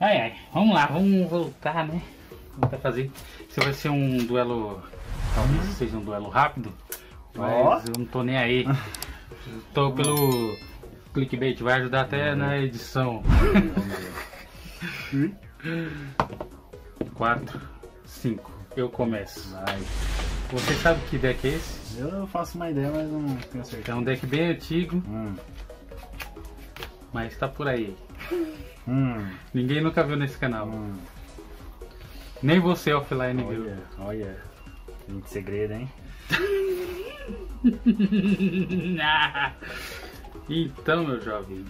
Ai, ai, vamos lá, vamos voltar, né? A fazer. Isso vai ser um duelo. Talvez seja um duelo rápido. Mas Ó. eu não tô nem aí. Tô pelo clickbait, vai ajudar até na edição. 4, 5, eu começo. Vai. Você sabe que deck é esse? Eu faço uma ideia, mas não tenho É certeza. um deck bem antigo, Hum. mas tá por aí. Hum. Ninguém nunca viu nesse canal. Hum. Nem você offline viu. Olha, olha. Tem segredo, hein? então, meu jovem,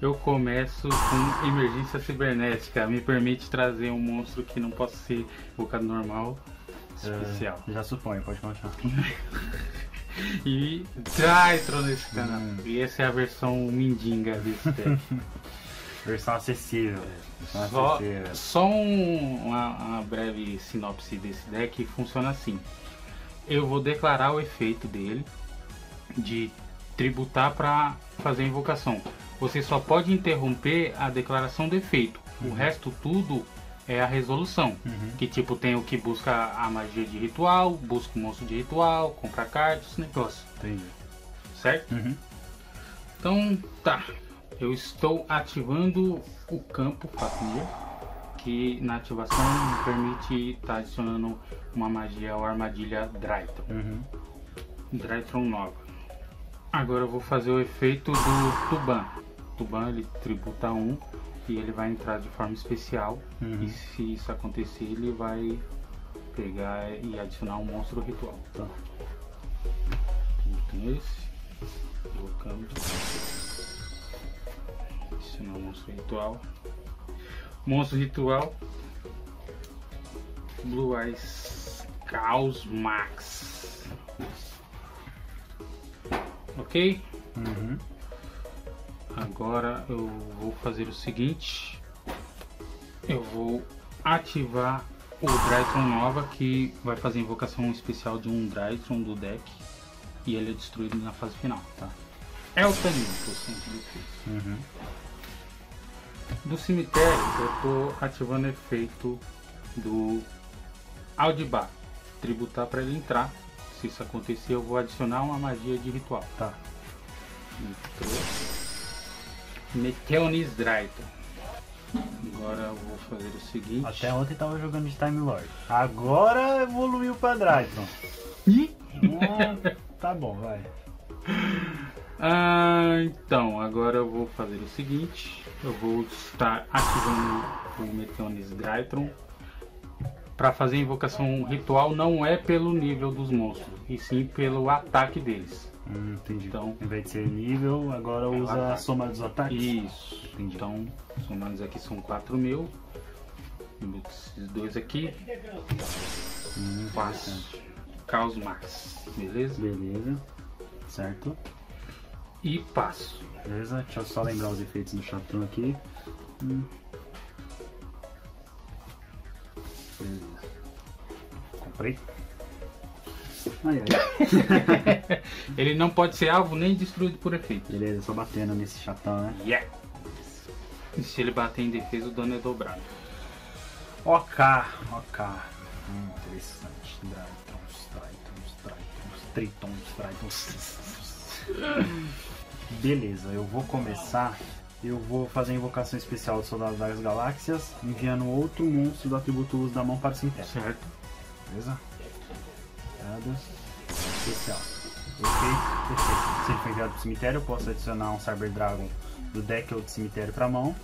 eu começo com emergência cibernética. Me permite trazer um monstro que não possa ser invocado normal, especial. É, já suponho, pode continuar. E Drytron nesse canal. Hum. E essa é a versão mindinga desse deck. Versão acessível. Versão Só, acessível. só um- uma, uma breve sinopse desse deck funciona assim. Eu vou declarar o efeito dele de tributar para fazer a invocação. Você só pode interromper a declaração do efeito. O resto tudo é a resolução. Uhum. Que tipo tem o que busca a magia de ritual, busca o monstro de ritual, compra cartas, esse negócio. Entendi. Certo? Uhum. Então, tá. Eu estou ativando o campo Fafnir, que na ativação me permite estar adicionando uma magia ou armadilha Drytron. Uhum. Drytron nova. Agora eu vou fazer o efeito do Tuban. Tuban ele tributa 1 e ele vai entrar de forma especial. Uhum. E se isso acontecer, ele vai pegar e adicionar um monstro ritual. Tá. Tributa esse. Colocamos. Adicionar um monstro ritual. Monstro ritual. Blue Eyes Caos Max. Ok? Uhum. Agora eu vou fazer o seguinte. Eu vou ativar o Drytron nova que vai fazer invocação especial de um Drytron do deck e ele é destruído na fase final, tá? É o eu sempre fiz. Uhum. Do cemitério eu tô ativando o efeito do Aldibar. Tributar para ele entrar. Se isso acontecer eu vou adicionar uma magia de ritual. Tá. Entrou. Meteonis Dryton. Agora eu vou fazer o seguinte. Até ontem tava jogando de Time Lord. Agora evoluiu pra Drytron. Ih! Ah, tá bom, vai. Ah, então, agora eu vou fazer o seguinte. Eu vou estar ativando o Meteonis Drytron. Para fazer a invocação ritual não é pelo nível dos monstros, e sim pelo ataque deles. Hum, entendi. Então- em vez de ser nível, agora usa a ataque. soma dos ataques. Isso. Então, somados aqui são 4 mil. Esses dois aqui. Hum, interessante. Caos Max. Beleza? Beleza. Certo. E passo. Beleza. Deixa eu só lembrar os efeitos do chatão aqui. Hum. Beleza. Comprei. Ai, ai. Ele não pode ser alvo nem destruído por efeito. Beleza, só batendo nesse chatão, né? Yeah. E se ele bater em defesa, o dano é dobrado. Ok, ok. Hum, interessante. Drytons, Drytons, Drytons, Tritons, Drytons. Beleza, eu vou começar. Eu vou fazer a invocação especial do Soldado das Galáxias, enviando outro monstro do atributo uso da mão para o cemitério. Certo? Beleza? Enviado. Especial. Efeito, efeito. Se ele for enviado para o cemitério, eu posso adicionar um Cyber Dragon do deck ou do cemitério para a mão.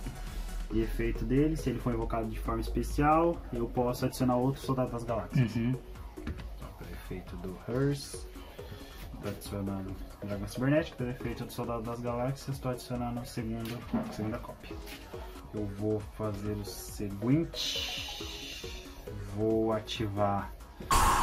E efeito dele, se ele for invocado de forma especial, eu posso adicionar outro Soldado das Galáxias. Uhum. Então, pelo efeito do Hearse, adicionando Dragão Cibernético, pelo efeito do Soldado das Galáxias, estou adicionando o segundo, a segunda cópia. Eu vou fazer o seguinte. Vou ativar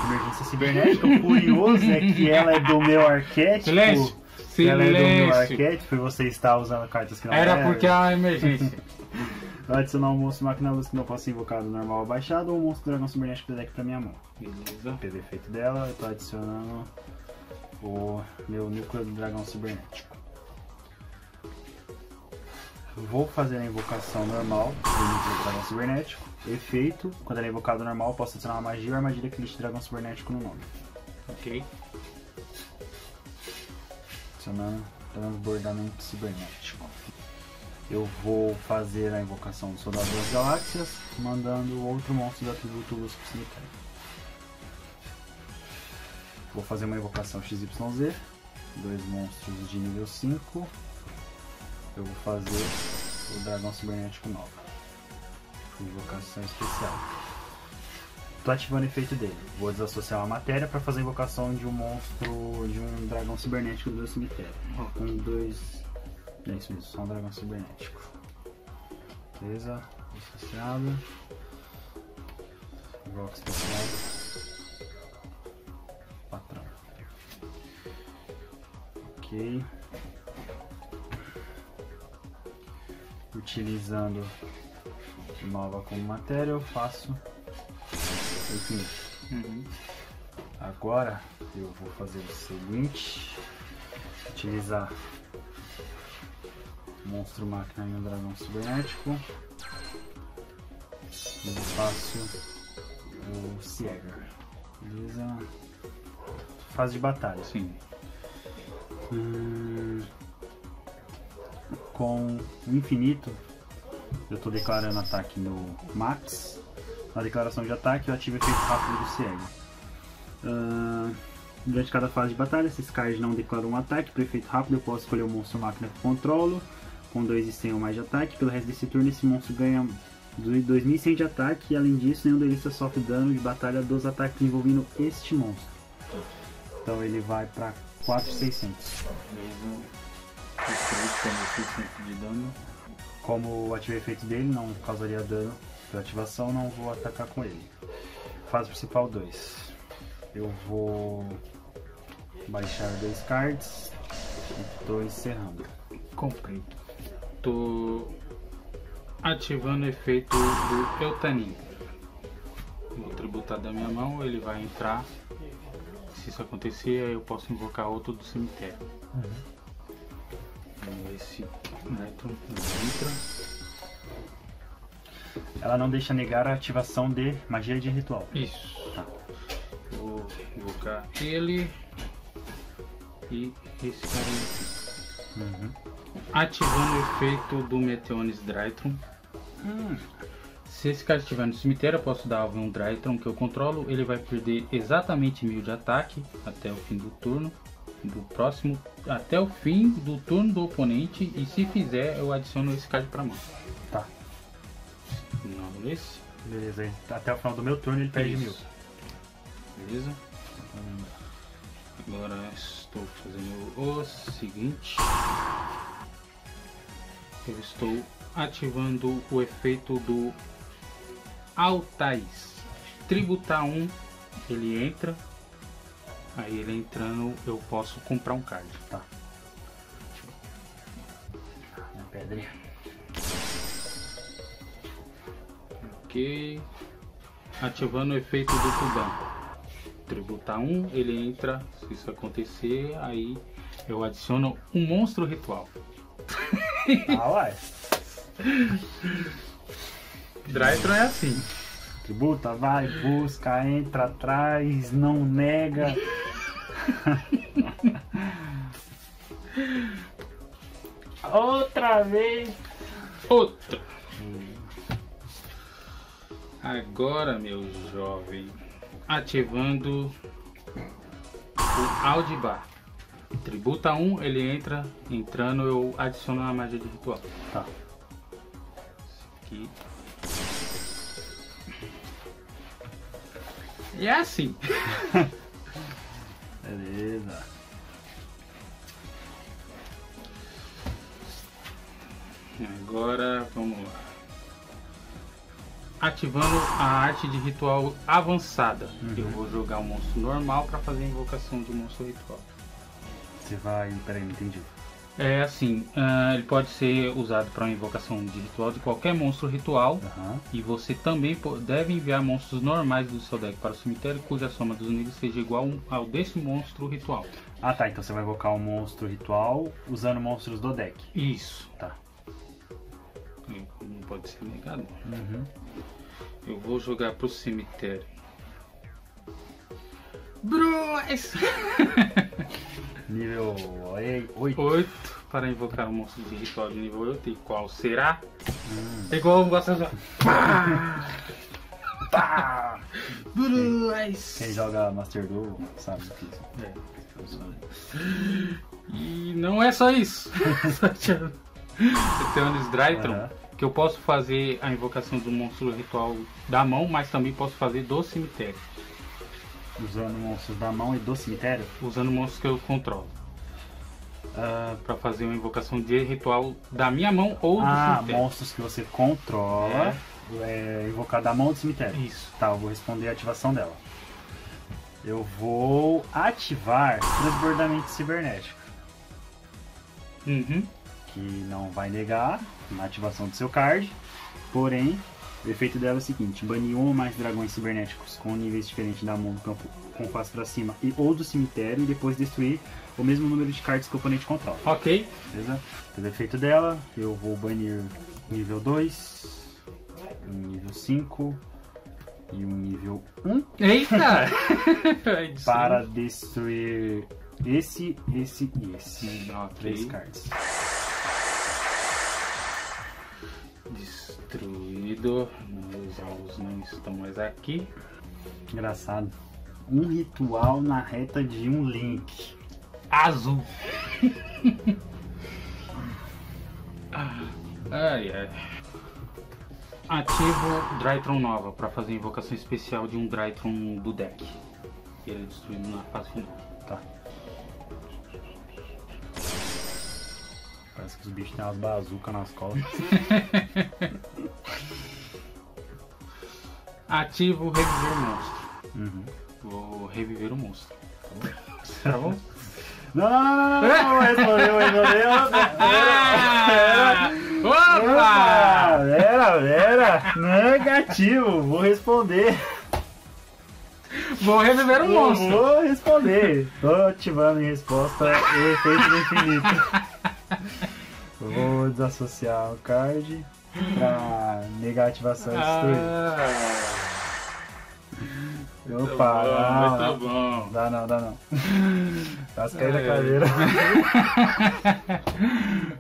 Emergência Cibernética. O curioso é que ela é do meu arquétipo. Silêncio! Ela é do meu Silêncio! arquétipo e você está usando cartas que não Era porque é uma emergência. Vai adicionar um monstro máquina luz que não possa ser invocado normal ou baixado ou um monstro dragão cibernético do deck pra minha mão. Beleza. Pelo efeito dela, eu tô adicionando o meu núcleo do dragão cibernético. vou fazer a invocação normal do dragão cibernético. Efeito, quando ele é invocado normal, posso adicionar uma magia ou armadilha que liste dragão cibernético no nome. Ok. Adicionando transbordamento cibernético. Eu vou fazer a invocação do Soldado das Galáxias, mandando outro monstro do atributo luz pro cemitério. Vou fazer uma invocação XYZ, dois monstros de nível 5. Eu vou fazer o Dragão Cibernético Nova. Invocação especial. Tô ativando o efeito dele. Vou desassociar uma matéria para fazer a invocação de um monstro, de um dragão cibernético do meu cemitério. Um, dois. É isso mesmo, só um dragão cibernético. Beleza? Associado. Invoca especial. Ok. Utilizando nova como matéria, eu faço enfim. Uhum. Agora eu vou fazer o seguinte: utilizar monstro máquina e um dragão cibernético. E faço o Sieger. Beleza? Fase de batalha. Sim. Com o infinito, eu estou declarando ataque no Max. Na declaração de ataque, eu ativo efeito rápido do Ciego. Uh, durante cada fase de batalha, esses cards não declaram um ataque. Para efeito rápido, eu posso escolher o monstro máquina que controlo, com 2 e 100 ou mais de ataque. Pelo resto desse turno, esse monstro ganha 2100 de ataque. E além disso, nenhum deles sofre dano de batalha dos ataques envolvendo este monstro. Então ele vai para 4600. de dano. Como ativei o efeito dele, não causaria dano pela ativação, não vou atacar com ele. Fase principal 2. Eu vou baixar dois cards e estou encerrando. Comprei. Tô ativando o efeito do Eutanin. Vou tributar da minha mão, ele vai entrar. Se isso acontecer, eu posso invocar outro do cemitério. Uhum. Esse Netron entra. Ela não deixa negar a ativação de magia de ritual. Isso. Tá. Vou invocar ele e esse cara aqui. Uhum. Ativando o efeito do Meteonis Drytron. Hum. Se esse cara estiver no cemitério, eu posso dar alvo um Drytron que eu controlo. Ele vai perder exatamente mil de ataque até o fim do turno. Do próximo, até o fim do turno do oponente. E se fizer, eu adiciono esse card pra mão. Tá. Não, esse. Beleza, até o final do meu turno ele perde Isso. mil. Beleza? Agora estou fazendo o seguinte. Eu estou ativando o efeito do Altais. Tributar 1, ele entra. Aí ele entrando, eu posso comprar um card. Tá. Uma pedrinha. Ok. Ativando o efeito do tubão. Tributar 1, ele entra. Se isso acontecer, aí eu adiciono um monstro ritual. Ah, uai. Drytron é assim. Tributa, vai, busca, entra atrás, não nega. Outra vez. Outra. Agora, meu jovem, ativando o Aldibar. Tributa 1, ele entra, entrando eu adiciono a magia de ritual. Tá. Aqui. E é assim. Beleza. Agora vamos lá. Ativando a arte de ritual avançada. Eu vou jogar um monstro normal para fazer a invocação de monstro ritual. Você vai. Peraí, não entendi. É assim, ah, ele pode ser usado para uma invocação de ritual de qualquer monstro ritual. Aham. E você também deve enviar monstros normais do seu deck para o cemitério cuja soma dos níveis seja igual ao desse monstro ritual. Ah tá, então você vai invocar um monstro ritual usando monstros do deck. Isso. Tá. pode ser negado. Uhum. Eu vou jogar pro cemitério. Bruce! Nível 8. 8 para invocar um monstro de ritual de nível 8. E qual será? Hum. É igual eu gosto de Pá! Pá! Bruce! Quem joga Master Duel sabe o que É. funciona. E não é só isso. Eu tenho um Drytron Aham. que eu posso fazer a invocação do monstro ritual da mão, mas também posso fazer do cemitério, Usando monstros da mão e do cemitério. usando monstros que eu controlo. Ah, Pra fazer uma invocação de ritual da minha mão ou do ah, cemitério. monstros que você controla. É. invocar da mão do cemitério. Isso. Tá, eu vou responder a ativação dela. Eu vou ativar transbordamento cibernético. Uhum. que não vai negar na ativação do seu card. Porém, o efeito dela é o seguinte: banir um ou mais dragões cibernéticos com níveis diferentes da mão do campo com face para cima e ou do cemitério e depois destruir o mesmo número de cartas que o oponente controla. Ok. Beleza? Pelo efeito dela, eu vou banir nível 2, um nível 5 e um nível 1 Eita! Vai destruir. para destruir esse, esse e esse. Três cards. Meus alvos não estão mais aqui. Engraçado. Um ritual na reta de um link. Azul. ai ai. Ativo Drytron nova para fazer invocação especial de um Drytron do deck. Ele destruído na fase final. Tá. Parece que os bichos têm umas bazucas nas costas. Ativo Reviver Monstro. Uhum. Vou reviver o monstro. Tá bom? Não, não, não, não, não, respondeu, respondeu. Ah! Opa! Opa! Vera, Vera, negativo, vou responder. Vou reviver o monstro. Vou responder. Tô ativando em resposta o efeito do infinito. Vou desassociar o card pra negar a ativação e destruir. Ah, Opa, tá não, bom, não. tá bom. Dá não, dá não. Quase caí da cadeira.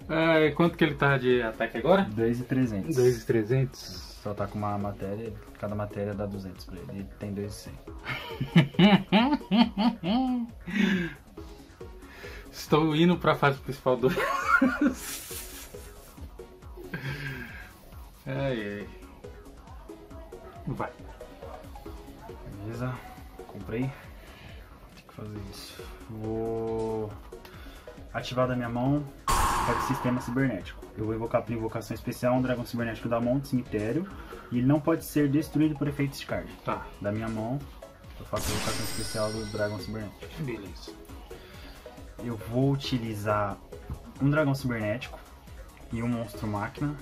Ai, quanto que ele tá de ataque agora? 2,300. 2,300. Só tá com uma matéria, cada matéria dá 200 pra ele. Ele tem 2,100. Estou indo pra fase principal do. ai, ai. Vai. Beleza, comprei. Tem que fazer isso. Vou ativar da minha mão para sistema cibernético. Eu vou invocar por invocação especial um dragão cibernético da mão do cemitério. E ele não pode ser destruído por efeitos de card. Tá, Da minha mão, eu faço a invocação especial do dragão cibernético. beleza. Eu vou utilizar um dragão cibernético e um monstro máquina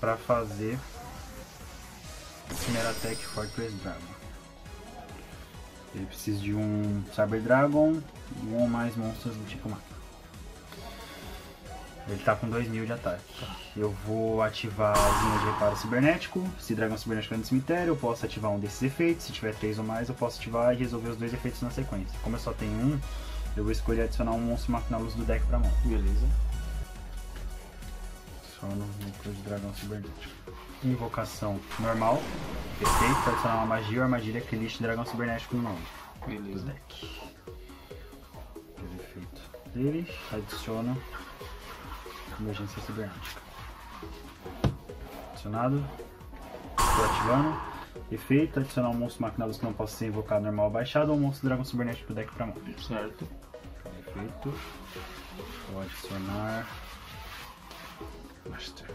para fazer Chimera Tech Fortress Dragon. Ele precisa de um Cyber Dragon e um ou mais monstros do tipo máquina. Ele tá com 2000 de ataque. Eu vou ativar a linha de reparo cibernético. Se dragão cibernético é no cemitério, eu posso ativar um desses efeitos. Se tiver três ou mais, eu posso ativar e resolver os dois efeitos na sequência. Como eu só tenho um, eu vou escolher adicionar um monstro máquina luz do deck pra mão. Beleza. Só no núcleo de dragão cibernético. Invocação normal. Pra adicionar uma magia ou armadilha que liste dragão cibernético no nome do Beleza. deck. Pelo efeito dele, adiciono emergência cibernética. Adicionado. Estou ativando. Efeito, adicionar um monstro máquina luz que não possa ser invocado normal ou baixado ou um monstro dragão cibernético do deck pra mão. Certo. Efeito. Vou adicionar. Master.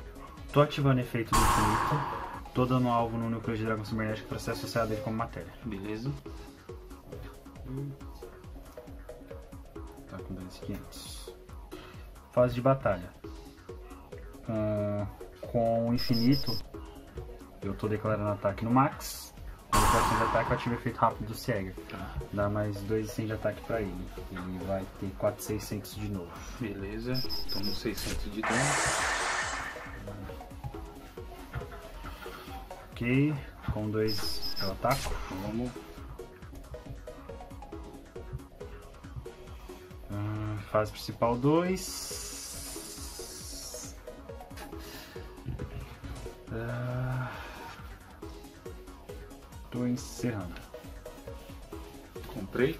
Tô ativando efeito do infinito. Tô dando alvo no núcleo de dragão cibernético para ser associado a ele como matéria. Beleza. Tá com 2.500. Fase de batalha. Com, com o infinito, eu tô declarando ataque no max. Quando for ação de ataque, eu ativo efeito rápido do Cieger. Dá mais 2 de 100 de ataque pra ele. Ele vai ter 4,600 de novo. Beleza. Tomo 600 de dano. Ok, com 2 eu ataco. Vamos. Hum, fase principal 2. Tô encerrando. Comprei.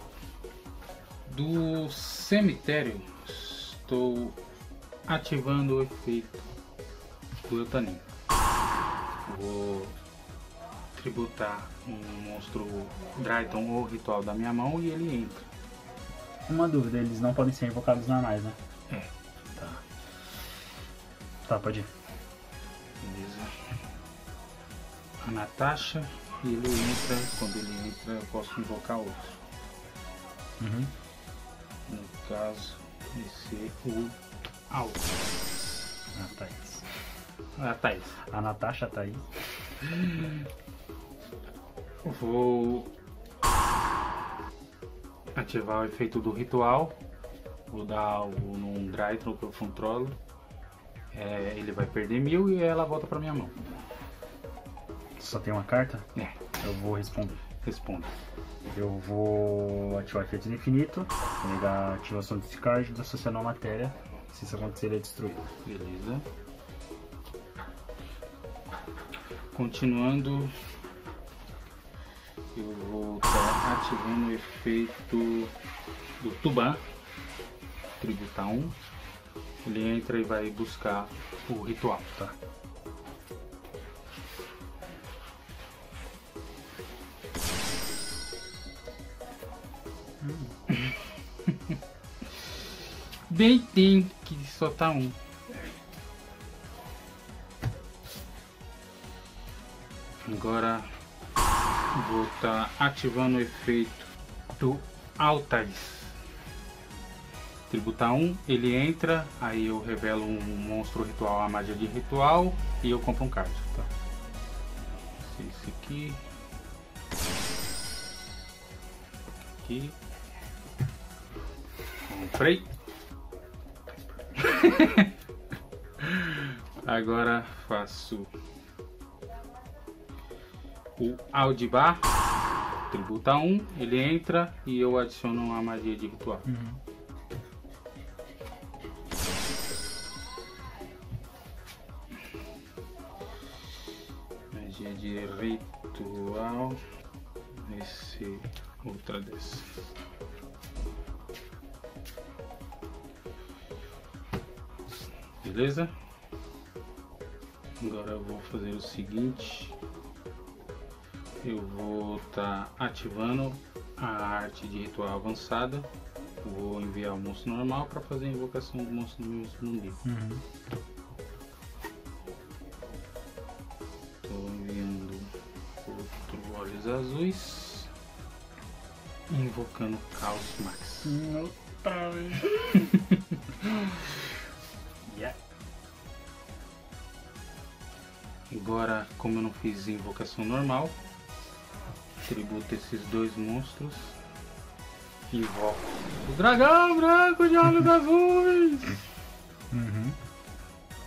Do cemitério, estou ativando o efeito do Eutanin. Vou tributar um monstro Dryton ou ritual da minha mão e ele entra. Uma dúvida, eles não podem ser invocados normais, né? É, Tá. Tá, pode ir. Natasha e ele entra. Quando ele entra, eu posso invocar outro. Uhum. No caso, vai ser o Alto. A Thaís. A Thaís. A Natasha tá aí. Vou ativar o efeito do ritual. Vou dar o num Drytron que eu controlo. É, ele vai perder mil e ela volta pra minha mão. Só tem uma carta? É, Eu vou responder. responda. Eu vou ativar o efeito do infinito. Ele dá ativação desse card associando a matéria. Se isso acontecer, ele é destruído. Beleza. Continuando, eu vou estar ativando o efeito do Tuban, tributar 1. Ele entra e vai buscar o ritual. Tá. Bem, tem que soltar um. Agora vou estar ativando o efeito do Altaris. Tributar um, ele entra, aí eu revelo um monstro ritual, a magia de ritual e eu compro um card. Tá. Esse aqui. Aqui. Comprei. Agora faço o Aldibar, tributa 1, ele entra e eu adiciono uma magia de ritual. Magia de ritual. Esse outra dessa. Beleza? Agora eu vou fazer o seguinte. Eu vou estar ativando a arte de ritual avançada. Vou enviar o monstro normal para fazer a invocação do monstro no no livro. Uhum. Estou enviando outro olhos azuis. Invocando Caos Max. Outra vez. Agora, como eu não fiz invocação normal, tributo esses dois monstros. Invoco o dragão branco de olhos azuis. Uhum.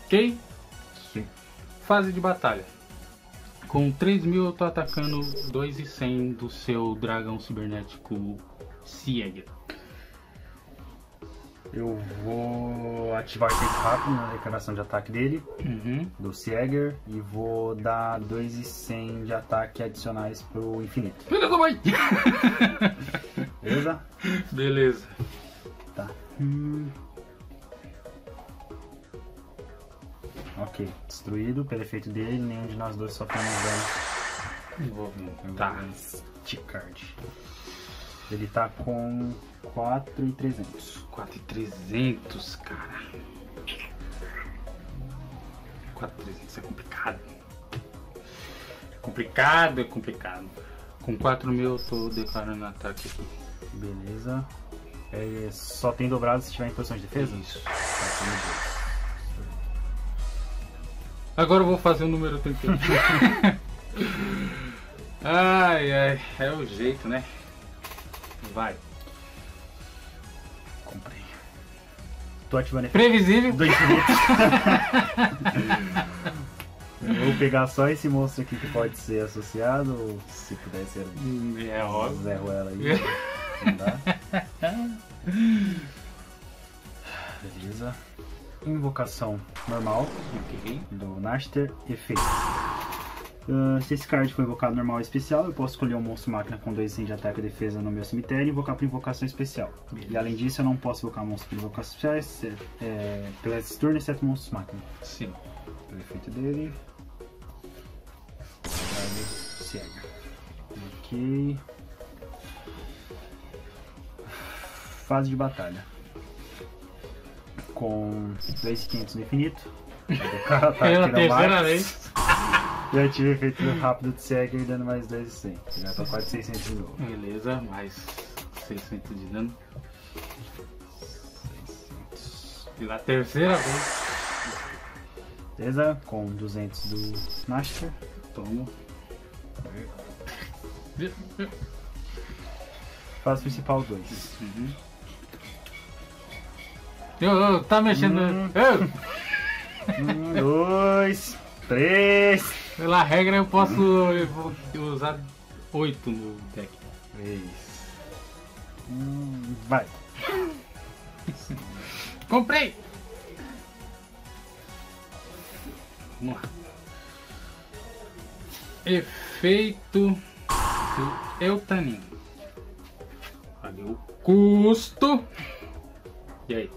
Ok? Sim. Fase de batalha. Com 3 mil eu tô atacando 2,100 do seu dragão cibernético Sieg. Eu vou ativar o efeito rápido na declaração de ataque dele, Uhum. do Sieger, e vou dar 2,100 de ataque adicionais pro infinito. Filha da mãe! Beleza? Beleza. Tá. Hum. Ok, destruído pelo efeito dele, nenhum de nós dois sofremos dano. Envolvendo. Tá. T-Card. Ele tá com 4,300. 4,300, cara. 4,300 é complicado. É complicado, é complicado. Com 4 mil eu tô declarando ataque aqui. Beleza. É, só tem dobrado se estiver em posição de defesa? Isso. Agora eu vou fazer o número 31. Ai, ai, é o jeito, né? Vai. Tô ativando Previsível. do infinito. Eu vou pegar só esse monstro aqui que pode ser associado, ou se puder ser Hum, É óbvio. Zé Ruela aí. Não dá. Beleza. Invocação normal Ok. do Naster. Efeito. Ah, se esse card for invocado normal ou especial, eu posso escolher um monstro máquina com 2 de ataque e defesa no meu cemitério e invocar para invocação especial. E além disso, eu não posso invocar monstros para invocações especiais é, pelo esse turno, exceto monstros máquina. Sim. O efeito dele. Cego. Ok. Fase de batalha. Com 2,500 no infinito. Ataque Pela no terceira vez. E eu tive efeito rápido de Seger dando mais 2,100. Já tô quase 600 de novo. Beleza, mais 600 de dano. 600. Pela terceira vez. Beleza? Com 200 do Master. Toma. Fase principal 2. Uhum. Tá mexendo. Hum. Ô, Um, dois, três. Pela regra eu posso eu usar 8 no deck. Três. Hum, vai. Comprei! Vamos lá. Efeito do Eutanin. Cadê o custo? E aí?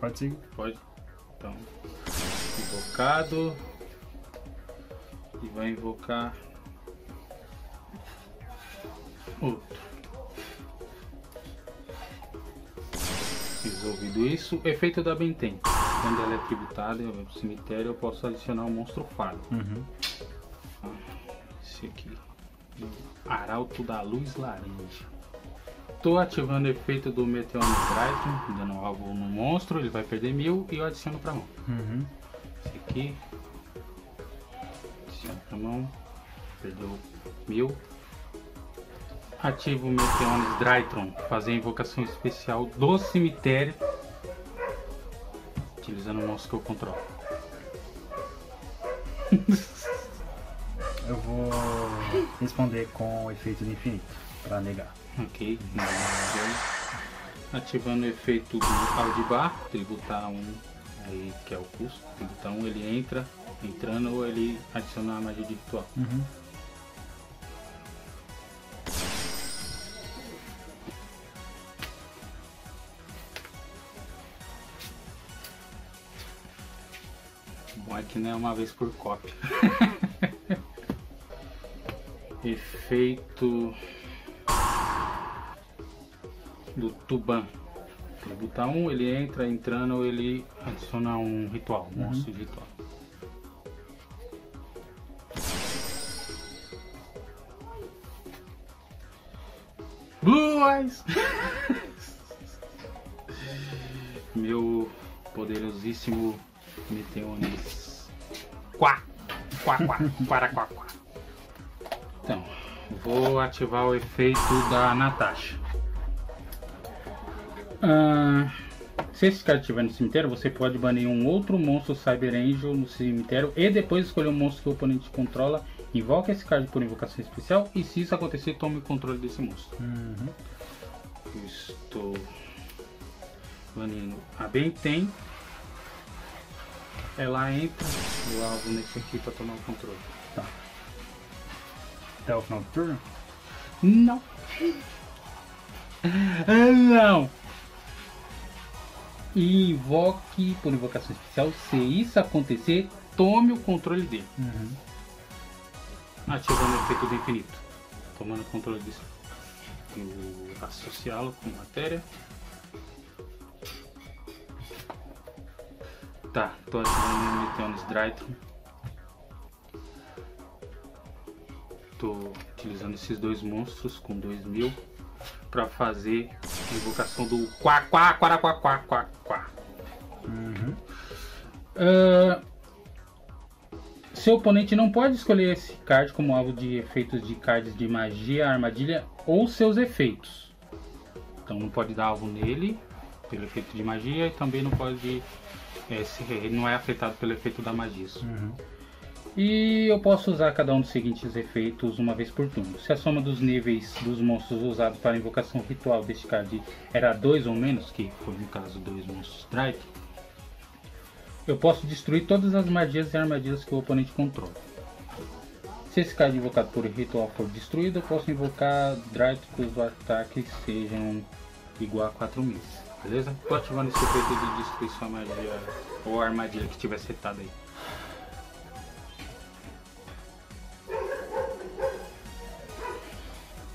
Pode seguir. Pode? Então, invocado. E vai invocar outro. Resolvido isso, efeito da Benten. Quando ela é tributada, eu vou pro cemitério, eu posso adicionar um monstro fado. Uhum. Esse aqui. Arauto da Luz Laranja. Tô ativando o efeito do Meteor Drive, dando alvo no monstro, ele vai perder mil e eu adiciono pra mão. Uhum. Esse aqui. Pra mão. Perdeu mil. Ativo o Meteonis Drytron, fazer a invocação especial do cemitério. Utilizando o monstro que eu controlo. Eu vou responder com o efeito do infinito, pra negar. Ok. Ativando o efeito do Aldibar, tributar um, aí que é o custo. Então ele entra, entrando ou ele adiciona a magia de ritual. Uhum. Bom é que não é uma vez por cópia. Efeito do Tuban. Tributar um, ele entra, entrando, ele adiciona um ritual, um monstro de ritual. Eyes! Meu poderosíssimo Meteonis. Quá! Quá, quá, quá, quá, quá. Então, vou ativar o efeito da Natasha. Ah, se esse cara estiver no cemitério, você pode banir um outro monstro Cyber Angel no cemitério e depois escolher um monstro que o oponente controla. Invoca esse card por invocação especial e se isso acontecer, tome o controle desse monstro. Uhum. Estou banindo a Benten. Ela entra, eu alvo nesse aqui para tomar o controle. Tá. Até o final do turno? Não. Não. E invoque por invocação especial. Se isso acontecer, tome o controle dele. Uhum. Ativando o efeito do infinito. Tomando o controle disso. Vou associá-lo com matéria. Tá, tô ativando o Meteonis Drytron. Tô utilizando esses dois monstros com 2000 para fazer a invocação do quá quá quá quá quá quá quá. Uhum. Ah, seu oponente não pode escolher esse card como alvo de efeitos de cards de magia, armadilha ou seus efeitos. Então não pode dar alvo nele pelo efeito de magia e também não pode. É, se, não é afetado pelo efeito da magia. Uhum. E eu posso usar cada um dos seguintes efeitos uma vez por turno. Se a soma dos níveis dos monstros usados para a invocação ritual deste card era 2 ou menos, que foi no caso dois monstros Strike, eu posso destruir todas as magias e armadilhas que o oponente controla. Se esse card invocado por ritual for destruído, eu posso invocar Drite cujos ataques sejam igual a 4 mil. Beleza? Estou ativando esse efeito de destruir sua magia ou armadilha que tiver setada aí.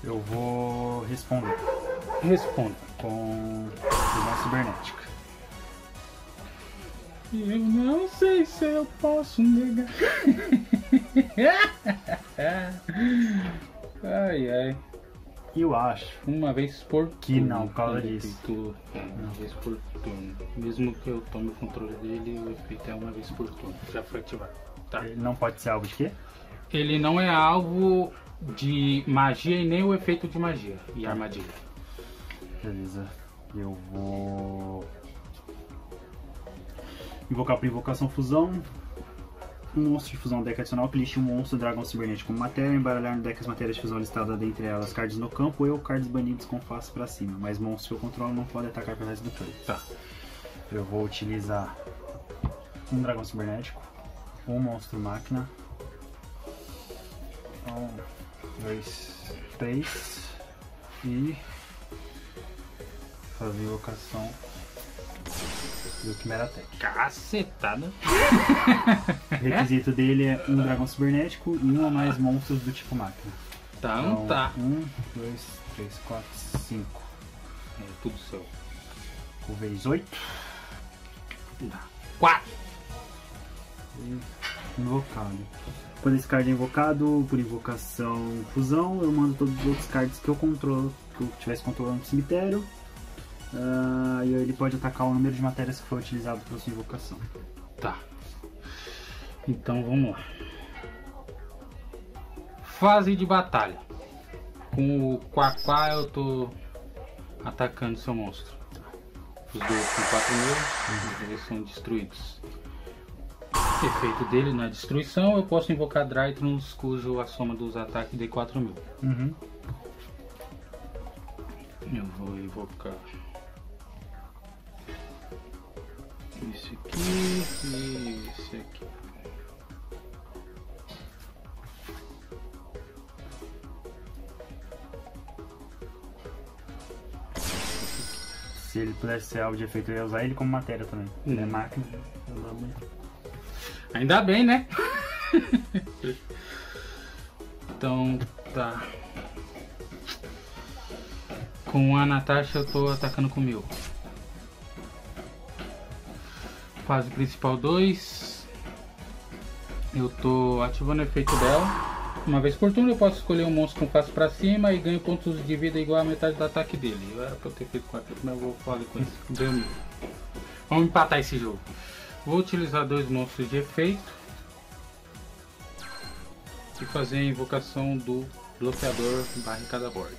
Eu vou responder Responda. com visão cibernética. Eu não sei se eu posso negar. ai ai. Eu acho Uma vez por Que turno, não, por causa disso. efeito uma vez por turno. Mesmo que eu tome o controle dele, o efeito é uma vez por turno. Já foi ativado. Tá. ele não pode ser alvo de quê? Ele não é alvo de magia e nem o efeito de magia e armadilha. Beleza. Eu vou invocar por invocação fusão. Um monstro de fusão deck adicional que lixe um monstro dragão cibernético como matéria, embaralhar no deck as matérias de fusão listadas dentre elas, cards no campo ou cards banidos com face pra cima, mas monstros que eu controlo não podem atacar pelo resto do turno. Tá. Eu vou utilizar um dragão cibernético, um monstro máquina. Um, dois, três. E fazer invocação do Quimera Tech. Cacetada. O requisito dele é um dragão cibernético e um ou mais monstros do tipo máquina. Então tá. Um, dois, três, quatro, cinco. É tudo seu. Com vez oito. Dá. Quatro. Invocado. Quando esse card é invocado por invocação fusão, eu mando todos os outros cards que eu controlo, que eu estivesse controlando no cemitério. Ah, e ele pode atacar o número de matérias que foi utilizado para sua invocação. Tá. Então vamos lá. Fase de batalha. Com o Quaquá eu tô atacando seu monstro. Os dois com 4 mil, dois são destruídos. Efeito dele na destruição, eu posso invocar Drytrons cujo a soma dos ataques dê 4 mil. Uhum. Eu vou invocar esse aqui e esse aqui. Se ele pudesse ser alvo de efeito, eu ia usar ele como matéria também. Ele é Hum. máquina. Ainda bem, né? então, tá. Com a Natasha eu tô atacando com o meu. Fase principal 2. Eu tô ativando o efeito dela. Uma vez por turno eu posso escolher um monstro com face pra cima e ganho pontos de vida igual a metade do ataque dele. Era pra eu ter feito 4, mas eu vou falar com isso. Deu mil. Vamos empatar esse jogo. Vou utilizar dois monstros de efeito e fazer a invocação do bloqueador barricada bordo.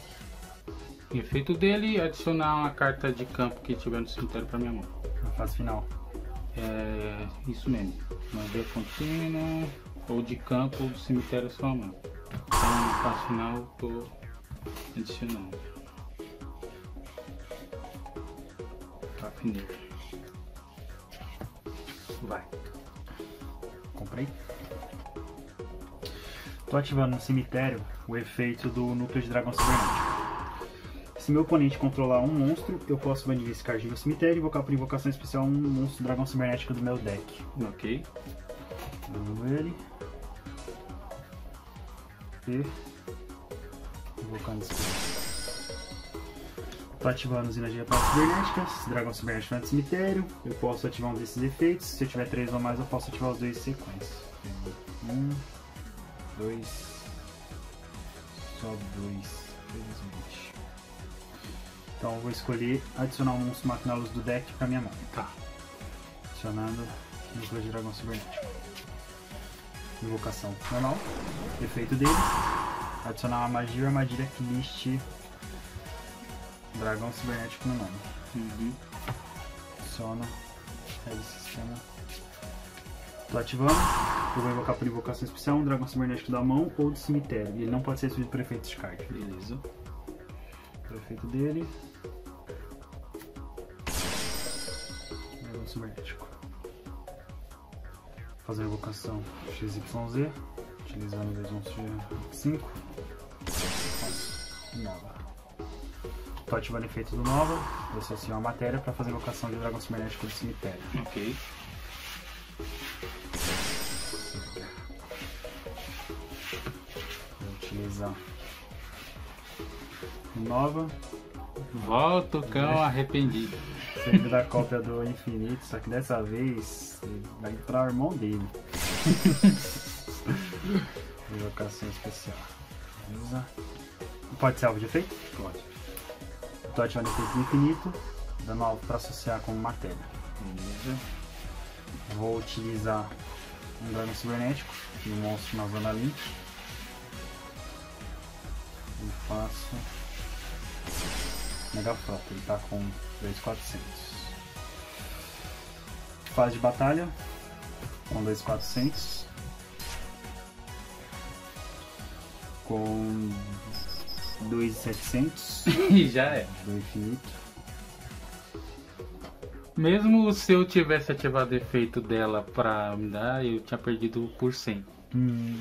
O efeito dele adicionar uma carta de campo que tiver no cemitério para minha mão. Na fase final. É isso mesmo. Magia contínua ou de campo do cemitério à sua mão. Então passo final tô adicionando. Afinei. Vai. Comprei. Tô ativando no cemitério o efeito do núcleo de dragão cibernético. Se meu oponente controlar um monstro, eu posso banir esse card do meu cemitério e invocar por invocação especial um monstro dragão cibernético do meu deck. Ok. Mando ele. E. Invocando esse Tô ativando as energias para cibernéticas. Dragão cibernético no cemitério. Eu posso ativar um desses efeitos. Se eu tiver três ou mais, eu posso ativar os dois em sequência. Um, dois. Só dois. Felizmente. Então eu vou escolher adicionar um monstro máquina luz do deck pra minha mão. Tá. Adicionando núcleo de dragão cibernético. Invocação normal. Efeito dele. Adicionar uma magia ou armadilha que liste dragão cibernético no nome. Uhum. Adiciono. Rede sistema. Tô ativando. Eu vou invocar por invocação especial um dragão cibernético da mão ou do cemitério. E ele não pode ser substituído por efeito de card. Beleza. O efeito dele. Cibernético. Fazer a invocação XYZ. Utilizando vezes um 5. Nova. Tô ativando o efeito do Nova. Eu associo uma matéria para fazer a invocação de dragão cibernético do cemitério. Ok. Vou utilizar Nova. Volta o cão arrependido. Sempre da cópia do infinito, só que dessa vez vai para o irmão dele. Invocação especial. Beleza. Pode ser alvo de efeito? Pode. Tô ativando efeito infinito, dando alvo para associar com matéria. Beleza. Vou utilizar um dragão cibernético e um monstro na zona link. E faço Mega Frota, ele tá com 2400. Fase de batalha com 2400. Com 2700 E já é. do infinito. Mesmo se eu tivesse ativado o efeito dela pra me dar, eu tinha perdido por 100. Hum,